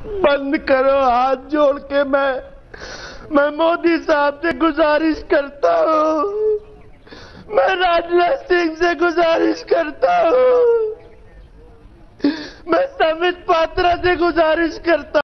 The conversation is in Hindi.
बंद करो, हाथ जोड़ के मैं मैं मोदी साहब से गुजारिश करता हूँ। मैं राजनाथ सिंह से गुजारिश करता हूँ। मैं समित पात्रा से गुजारिश करता